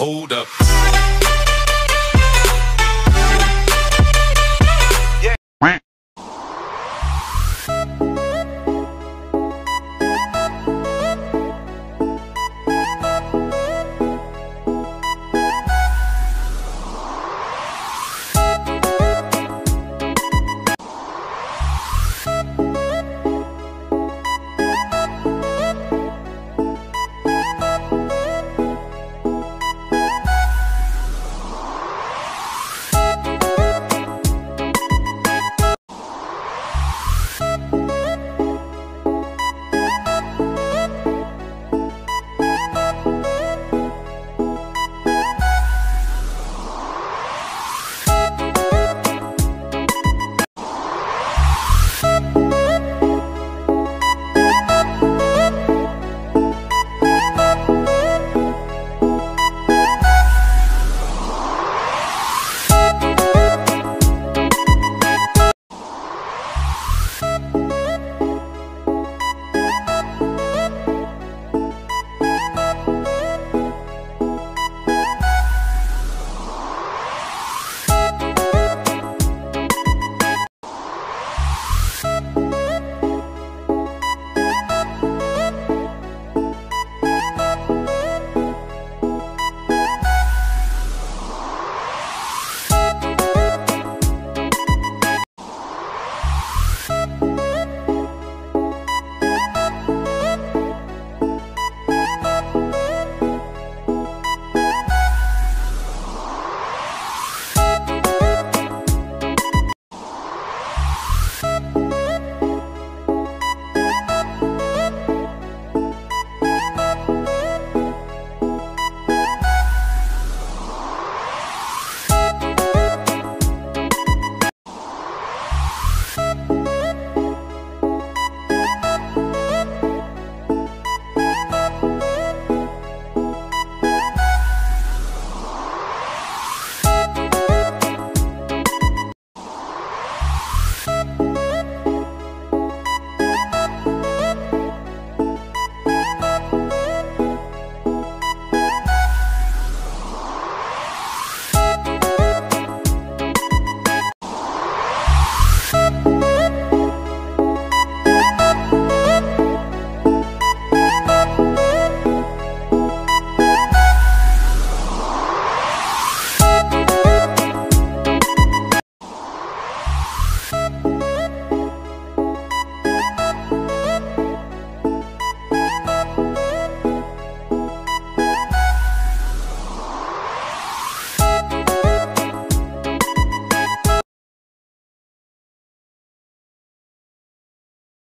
Hold up.